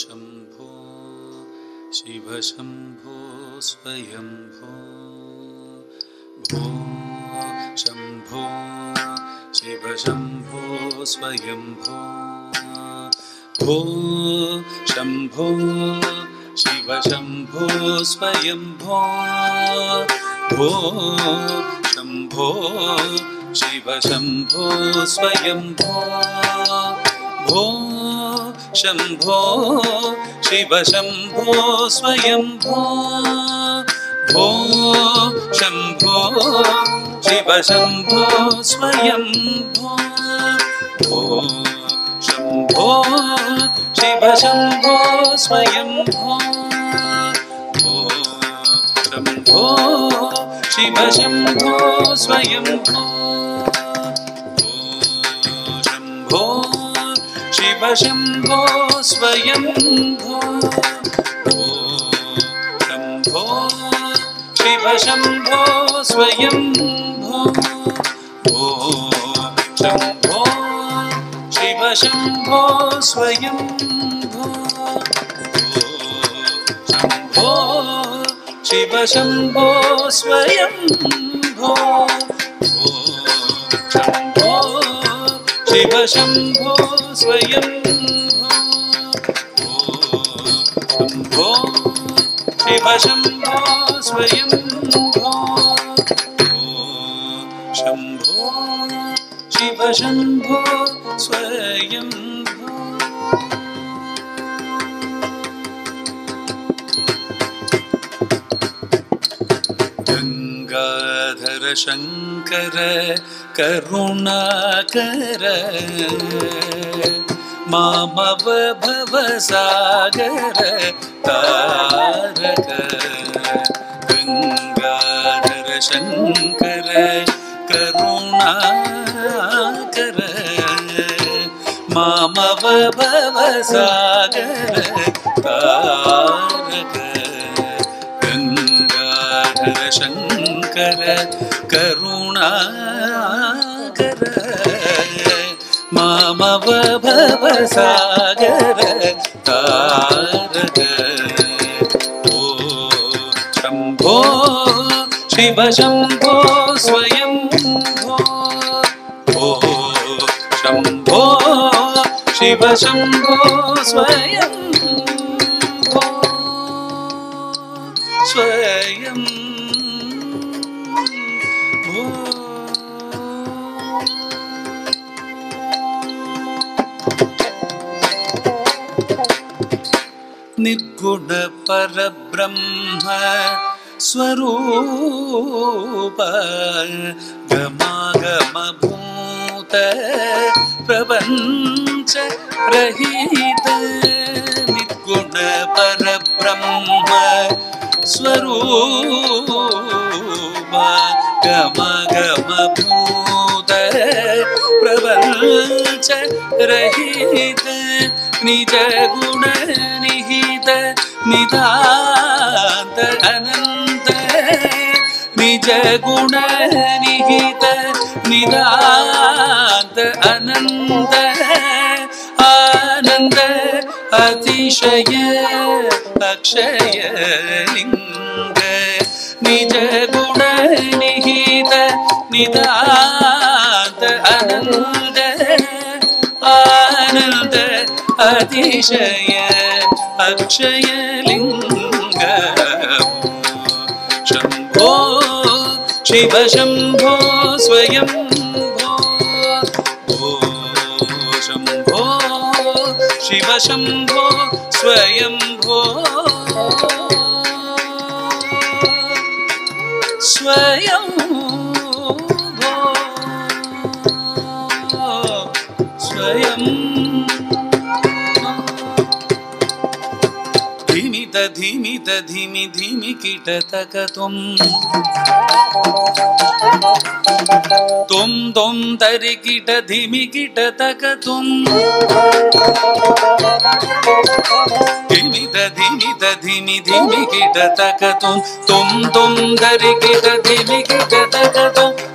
शम्भो शिवशम्भो स्वयम्भो भो शम्भो शिवशम्भो स्वयम्भो भो शम्भो शिवशम्भो स्वयम्भो भो शम्भो शिवशम्भो स्वयम्भो भो शम्भो शिवशम्भो स्वयम्भो भो शम्भो शिवशम्भो स्वयम्भो भो शम्भो शिवशम्भो स्वयम्भो भो शम्भो शिवशम्भो स्वयम्भो भो शम्भो शिवशम्भो स्वयम्भो भो शम्भो शिवशम्भो स्वयम्भो भो शम्भो शिवशम्भो स्वयम्भो भो शम्भो शिवशम्भो स्वयम्भो भो शम्भो शिवशम्भो स्वयं शम्भो शिभ शम्भो स्वयं शम्भो शिव शम्भो स्वयं गङ्गाधर शङ्कर करुणाकर। मामव भवसागर तारक गङ्गाधर शङ्कर करुणाकर मामव भवसागर तारक गङ्गाधर शङ्कर करुणाकर। सागर तारद ओ शम्भो शिव शम्भो स्वयं भो शम्भो शिव शम्भो स्वयं स्वयं निगुड परब्रह्म स्वरूप गमागमभूत प्रपञ्च रहित प्रब परब्रह्म स्वरूप गमा रहित निज गुण निहित निदान्त अनन्त निज गुण निहित निदान्त अनन्त आनन्द अतिशय अक्षय लिङ्ग निज गुण निहित निदान्त அதிசய அக்ஷயலிங்க शम्भो शिवशम्भो स्वयं भो शम्भो शिवशम्भो स्वयं भो स्वयं धिमित धिमि धिमि तक तुम। तुम तुम तरि किट, धिमि किट तक तुम। धिमित धिमित धिमि धिमि किट तक तुम। तुम तुम धरि किट, धिमि किट तक तुम।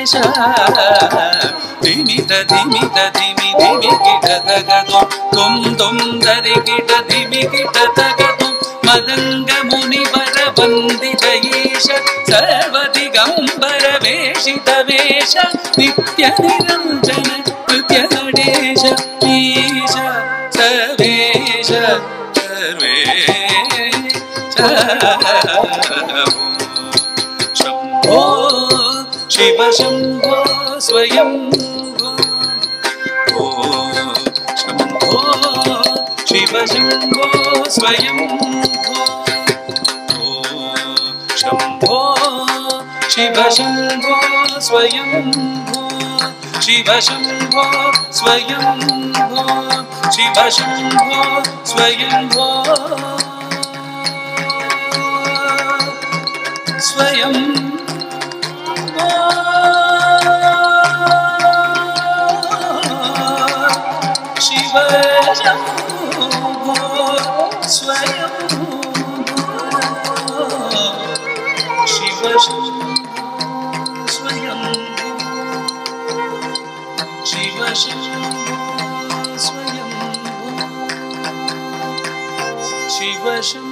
ेषत दिमित दिमि दिमि किटदगतुं तुं तुं दरि किटदि वि किटदगतुं मलङ्गमुनिवरबन्दि जयीष सर्वदिगम्बरवेशितवेश नित्यनिरञ्जन शम्भो शिव शम्भो स्वयं ओ शम्भो शिव शम्भो स्वयं ओ शम्भो शिव शम्भो स्वयं शिव शम्भो स्वयं शिव शम्भो स्वयं ಸ್ವಯಂ Shiva Shiva Shiva Shiva